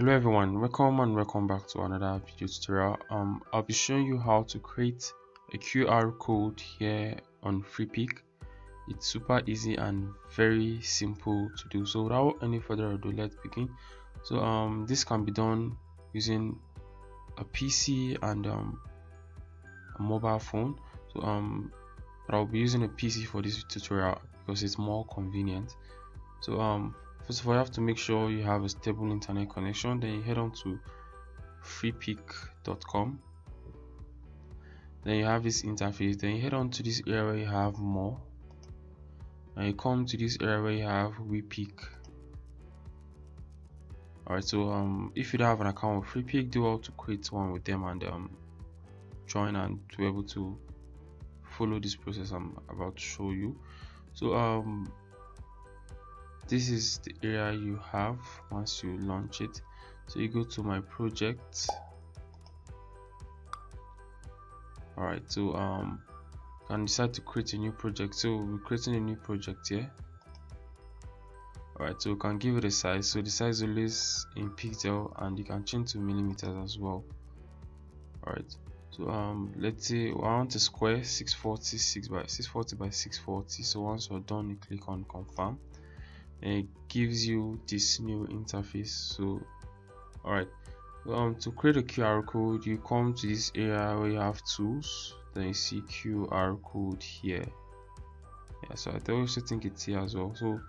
hello everyone. Welcome and welcome back to another video tutorial. Um i'll be showing you how to create a qr code here on freepik it's super easy and very simple to do. So without any further ado let's begin. So um this can be done using a pc and um, a mobile phone. So um i'll be using a pc for this tutorial because it's more convenient. So um first of all you have to make sure you have a stable internet connection. Then you head on to freepik.com then you have this interface. Then you head on to this area where you have more. And you come to this area where you have wepik alright so um if you don't have an account with freepik do well to create one with them and um join and to be able to follow this process i'm about to show you. So um this is the area you have once you launch it. So you go to my project. All right so um can decide to create a new project. So we're creating a new project here. All right so you can give it a size. So the size will is in pixel and you can change to millimeters as well. All right so um let's say I want a square 646 by 640 by 640 so once you're done you click on confirm and it gives you this new interface. So all right um to create a qr code you come to this area where you have tools. Then you see qr code here. Yeah so i also think it's here as well. So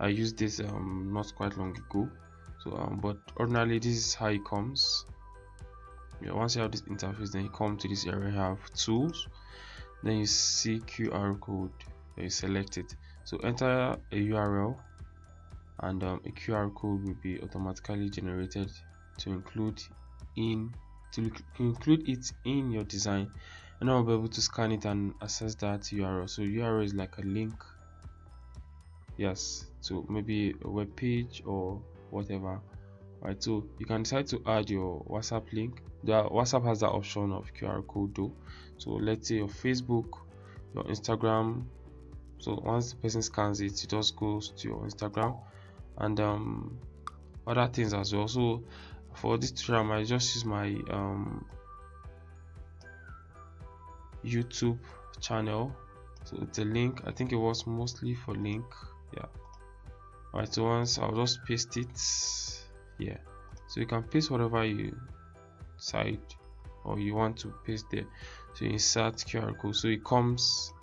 i used this um not quite long ago. So um but ordinarily this is how it comes. Yeah once you have this interface then you come to this area you have tools. Then you see qr code. Then you select it so enter a url and um, a qr code will be automatically generated to include in to include it in your design and I'll be able to scan it and access that URL. So URL is like a link, yes, to maybe a web page or whatever. Right, so you can decide to add your WhatsApp link. The WhatsApp has that option of QR code though. So let's say your Facebook, your Instagram. So once the person scans it, it just goes to your Instagram and um, other things as well. So for this tutorial i just use my um, youtube channel. So the link i think it was mostly for link. Yeah. Alright so once i'll just paste it here. So you can paste whatever you decide or you want to paste there. So insert qr code. So it comes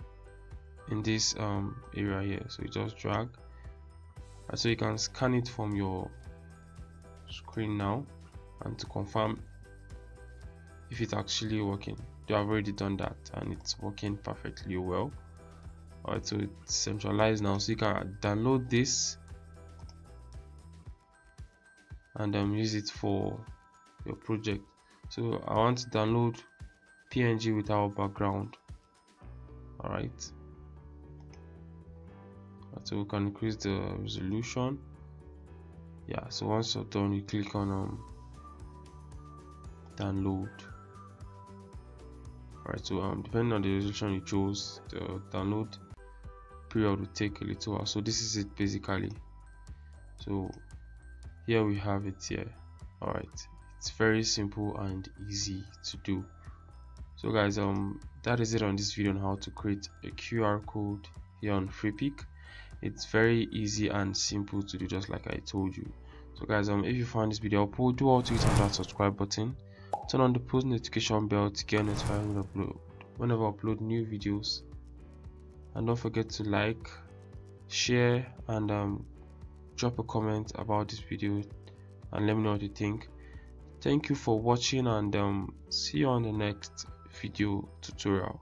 in this um, area here. So you just drag and so you can scan it from your screen now and to confirm if it's actually working. They have already done that and it's working perfectly well. Alright so it's centralized now. So you can download this and um, use it for your project. So I want to download PNG without background. Alright so we can increase the resolution. Yeah so once you're done you click on um, download. Alright so um depending on the resolution you chose the download period will take a little while. So this is it basically. So here we have it here. Alright it's very simple and easy to do. So guys um that is it on this video on how to create a qr code here on freepik it's very easy and simple to do just like i told you. So guys um if you found this video helpful do all to hit that subscribe button. Turn on the post notification bell to get notified when upload whenever I upload new videos. And don't forget to like share and um, drop a comment about this video and let me know what you think. Thank you for watching and um, see you on the next video tutorial